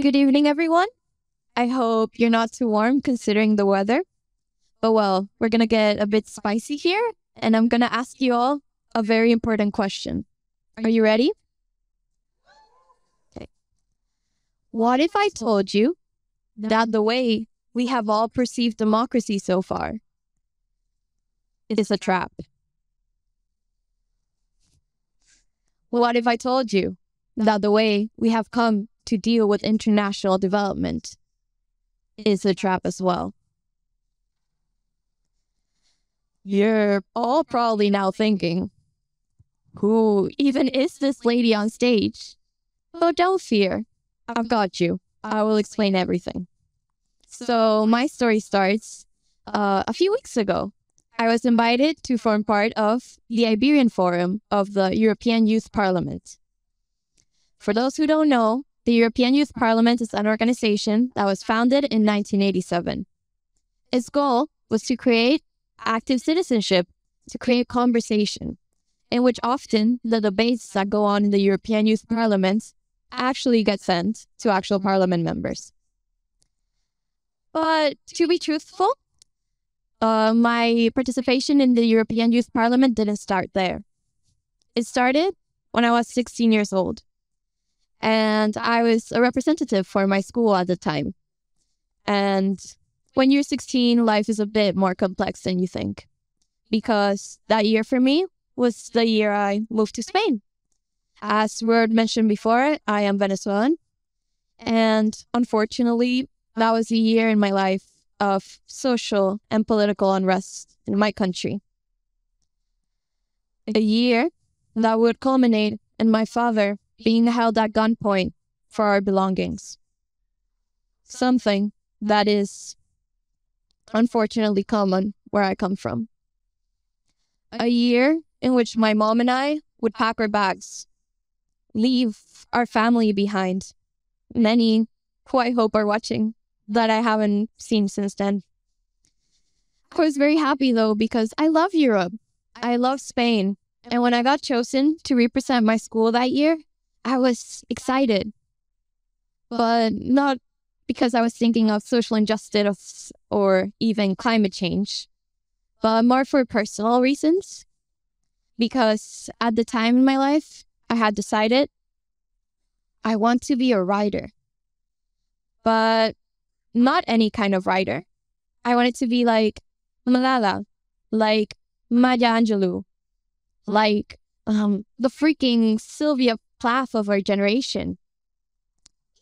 Good evening, everyone. I hope you're not too warm considering the weather. But well, we're going to get a bit spicy here, and I'm going to ask you all a very important question. Are you ready? Okay. What if I told you that the way we have all perceived democracy so far is a trap? What if I told you that the way we have come to deal with international development is a trap as well? You're all probably now thinking, who even is this lady on stage? But don't fear, I've got you. I will explain everything. So, my story starts uh, a few weeks ago. I was invited to form part of the Iberian Forum of the European Youth Parliament. For those who don't know, the European Youth Parliament is an organization that was founded in 1987. Its goal was to create active citizenship, to create conversation, in which often the debates that go on in the European Youth Parliament actually get sent to actual parliament members. But to be truthful, uh, my participation in the European Youth Parliament didn't start there. It started when I was 16 years old, and I was a representative for my school at the time. And when you're 16, life is a bit more complex than you think, because that year for me was the year I moved to Spain. As Word mentioned before, I am Venezuelan, and unfortunately, that was a year in my life of social and political unrest in my country. A year that would culminate in my father being held at gunpoint for our belongings. Something that is unfortunately common where I come from. A year in which my mom and I would pack our bags, leave our family behind. Many who I hope are watching that I haven't seen since then. I was very happy though because I love Europe. I love Spain. And when I got chosen to represent my school that year, I was excited. But not because I was thinking of social injustice or even climate change, but more for personal reasons. Because at the time in my life, I had decided I want to be a writer. But not any kind of writer. I wanted to be like Malala, like Maya Angelou, like um, the freaking Sylvia Plath of our generation.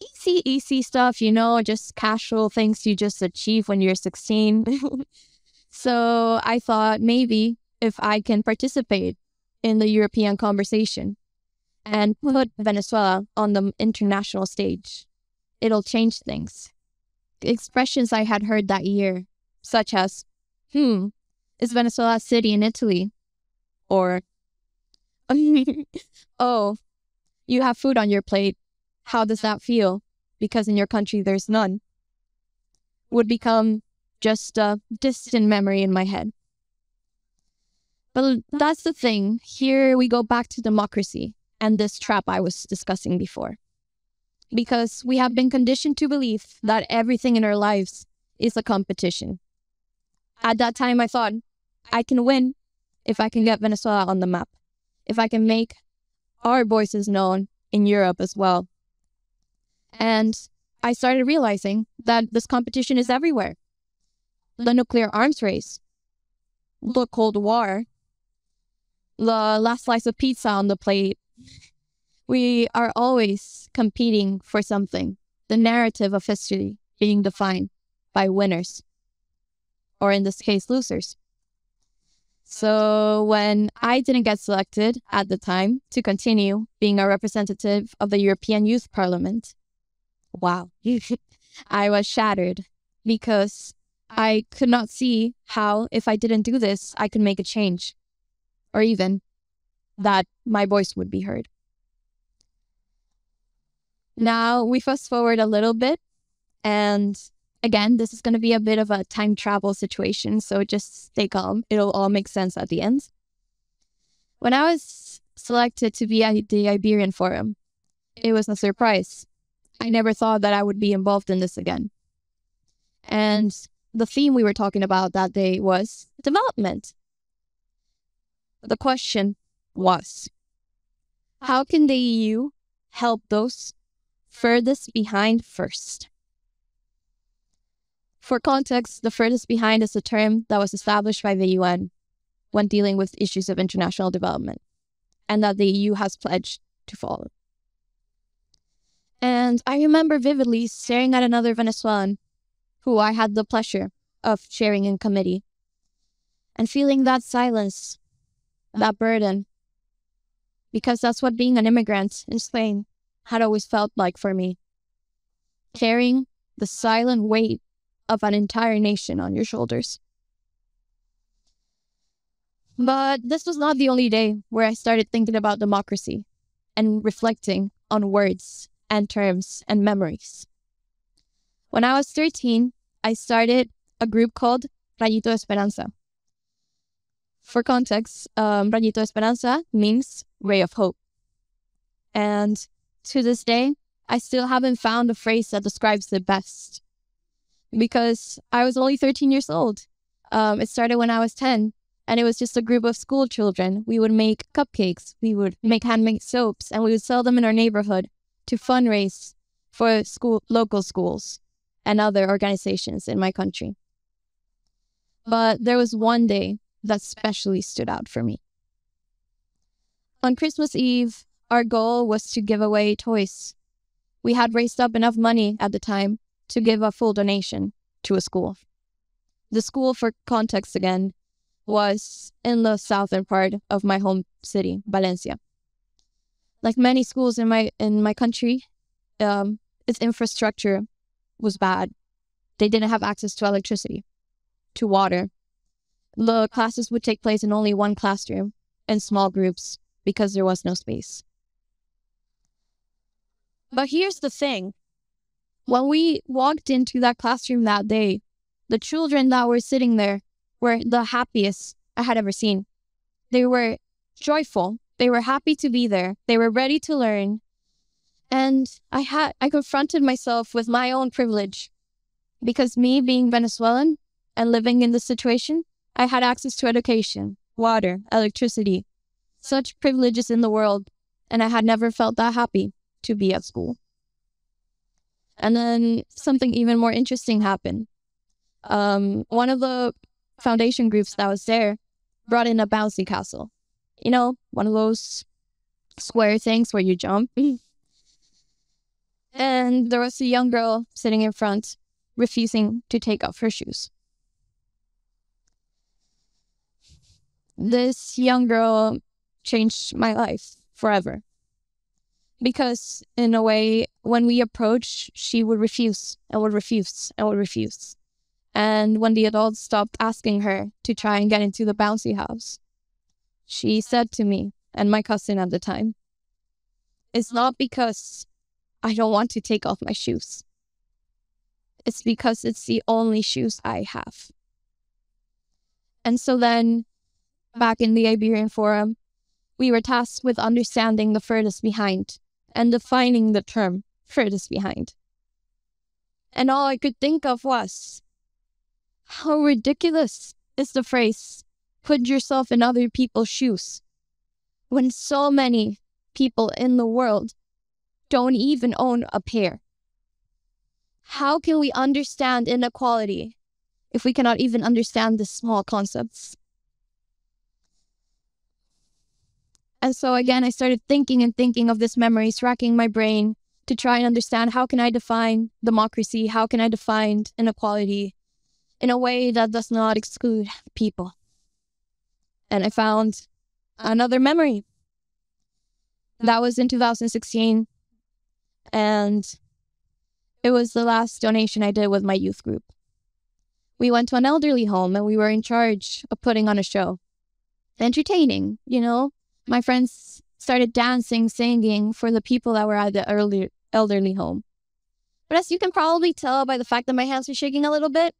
Easy, easy stuff, you know, just casual things you just achieve when you're 16. so I thought maybe if I can participate in the European conversation and put Venezuela on the international stage, it'll change things expressions I had heard that year, such as, hmm, is Venezuela a city in Italy? Or, oh, you have food on your plate. How does that feel? Because in your country there's none. Would become just a distant memory in my head. But that's the thing. Here we go back to democracy and this trap I was discussing before because we have been conditioned to believe that everything in our lives is a competition. At that time, I thought, I can win if I can get Venezuela on the map, if I can make our voices known in Europe as well. And I started realizing that this competition is everywhere. The nuclear arms race, the Cold War, the last slice of pizza on the plate, we are always competing for something, the narrative of history being defined by winners, or in this case, losers. So when I didn't get selected at the time to continue being a representative of the European Youth Parliament, wow, I was shattered because I could not see how, if I didn't do this, I could make a change or even that my voice would be heard. Now we fast forward a little bit. And again, this is going to be a bit of a time travel situation. So just stay calm. It'll all make sense at the end. When I was selected to be at the Iberian Forum, it was a surprise. I never thought that I would be involved in this again. And the theme we were talking about that day was development. The question was how can the EU help those furthest behind first? For context, the furthest behind is a term that was established by the UN when dealing with issues of international development, and that the EU has pledged to follow. And I remember vividly staring at another Venezuelan who I had the pleasure of sharing in committee and feeling that silence, that burden, because that's what being an immigrant in Spain had always felt like for me. Carrying the silent weight of an entire nation on your shoulders. But this was not the only day where I started thinking about democracy and reflecting on words and terms and memories. When I was 13, I started a group called Rayito Esperanza. For context, um, Rayito Esperanza means ray of hope. And to this day, I still haven't found a phrase that describes it best because I was only 13 years old. Um, it started when I was 10, and it was just a group of school children. We would make cupcakes, we would make handmade soaps, and we would sell them in our neighborhood to fundraise for school local schools and other organizations in my country. But there was one day that specially stood out for me. On Christmas Eve, our goal was to give away toys. We had raised up enough money at the time to give a full donation to a school. The school, for context again, was in the southern part of my home city, Valencia. Like many schools in my in my country, um, its infrastructure was bad. They didn't have access to electricity, to water. The classes would take place in only one classroom in small groups because there was no space. But here's the thing when we walked into that classroom that day, the children that were sitting there were the happiest I had ever seen. They were joyful. They were happy to be there. They were ready to learn. And I had I confronted myself with my own privilege because me being Venezuelan and living in this situation, I had access to education, water, electricity, such privileges in the world, and I had never felt that happy to be at school. And then something even more interesting happened. Um, one of the foundation groups that was there brought in a bouncy castle. You know, one of those square things where you jump. and there was a young girl sitting in front, refusing to take off her shoes. This young girl changed my life forever because in a way when we approached she would refuse and would refuse and would refuse. And when the adults stopped asking her to try and get into the bouncy house she said to me and my cousin at the time it's not because i don't want to take off my shoes. It's because it's the only shoes i have. And so then back in the iberian forum we were tasked with understanding the furthest behind and defining the term furthest behind. And all I could think of was how ridiculous is the phrase, put yourself in other people's shoes, when so many people in the world don't even own a pair. How can we understand inequality if we cannot even understand the small concepts? And so again, I started thinking and thinking of this memories, racking my brain to try and understand how can I define democracy? How can I define inequality in a way that does not exclude people? And I found another memory. That was in 2016. And it was the last donation I did with my youth group. We went to an elderly home and we were in charge of putting on a show. Entertaining, you know, my friends started dancing, singing for the people that were at the early, elderly home. But as you can probably tell by the fact that my hands are shaking a little bit,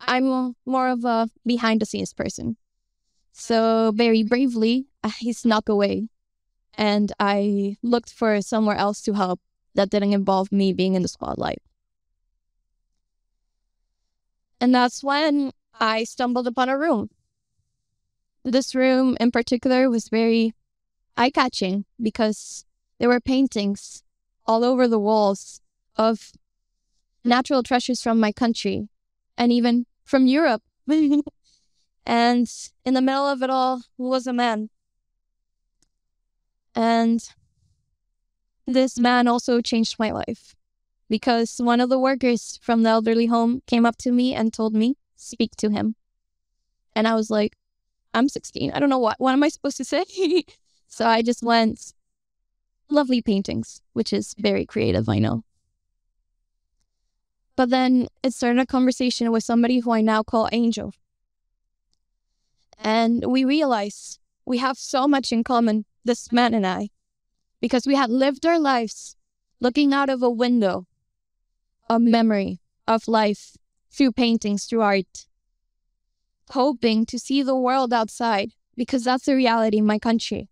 I'm more of a behind the scenes person. So very bravely, I snuck away and I looked for somewhere else to help that didn't involve me being in the spotlight. And that's when I stumbled upon a room. This room in particular was very eye catching because there were paintings all over the walls of natural treasures from my country and even from Europe. and in the middle of it all was a man. And this man also changed my life because one of the workers from the elderly home came up to me and told me, speak to him. And I was like, I'm 16. I don't know what, what am I supposed to say? so I just went, lovely paintings, which is very creative, I know. But then it started a conversation with somebody who I now call Angel. And we realized we have so much in common, this man and I, because we had lived our lives looking out of a window of memory of life through paintings, through art, hoping to see the world outside, because that's the reality in my country.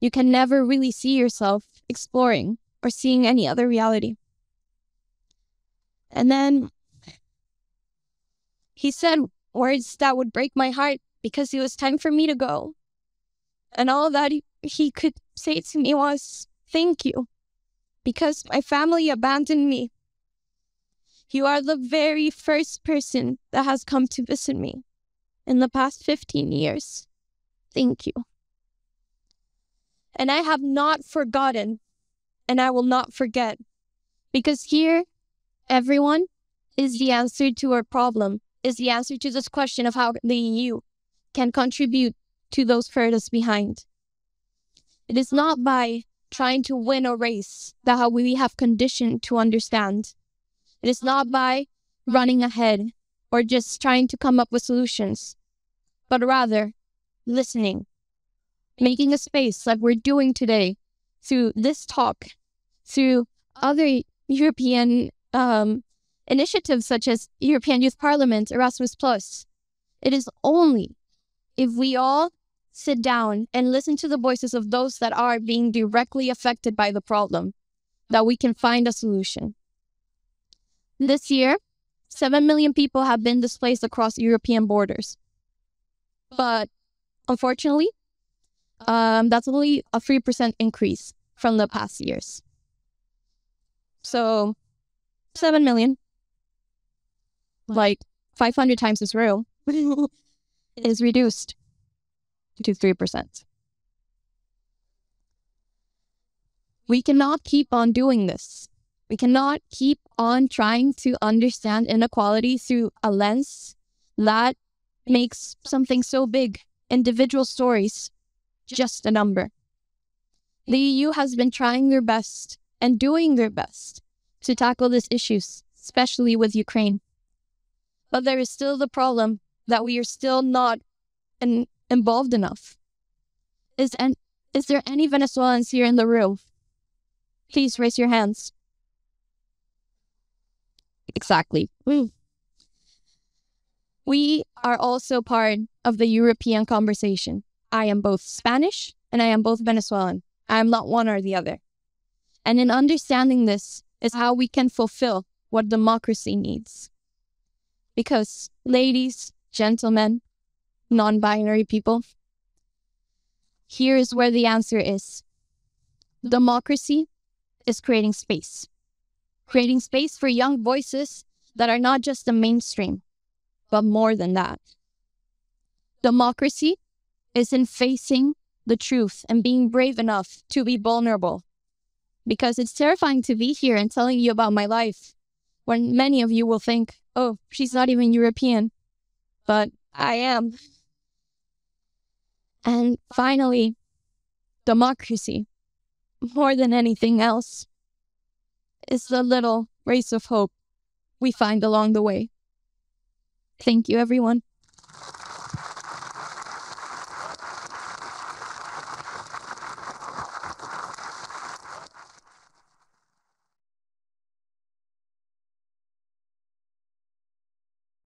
You can never really see yourself exploring or seeing any other reality. And then he said words that would break my heart because it was time for me to go. And all that he, could say to me was, Thank you, because my family abandoned me. You are the very first person that has come to visit me in the past 15 years. Thank you. And I have not forgotten, and I will not forget, because here, everyone is the answer to our problem, is the answer to this question of how the EU can contribute to those furthest behind. It is not by trying to win a race that how we have conditioned to understand. It is not by running ahead or just trying to come up with solutions, but rather listening, making a space like we're doing today through this talk, through other European um, initiatives such as European Youth Parliament, Erasmus Plus. It is only if we all sit down and listen to the voices of those that are being directly affected by the problem that we can find a solution. This year, 7 million people have been displaced across European borders. But unfortunately, um, that's only a 3% increase from the past years. So, 7 million, like 500 times as real, is reduced to 3%. We cannot keep on doing this. We cannot keep on trying to understand inequality through a lens that makes something so big, individual stories, just a number. The EU has been trying their best and doing their best to tackle these issues, especially with Ukraine. But there is still the problem that we are still not in, involved enough. Is, is there any Venezuelans here in the room? Please raise your hands. Exactly. Mm. We are also part of the European conversation. I am both Spanish and I am both Venezuelan. I am not one or the other. And in understanding this is how we can fulfill what democracy needs. Because, ladies, gentlemen, non binary people, here is where the answer is democracy is creating space, creating space for young voices that are not just the mainstream, but more than that. Democracy is in facing the truth and being brave enough to be vulnerable. Because it's terrifying to be here and telling you about my life when many of you will think, oh, she's not even European. But I am. And finally, democracy, more than anything else, is the little race of hope we find along the way. Thank you, everyone.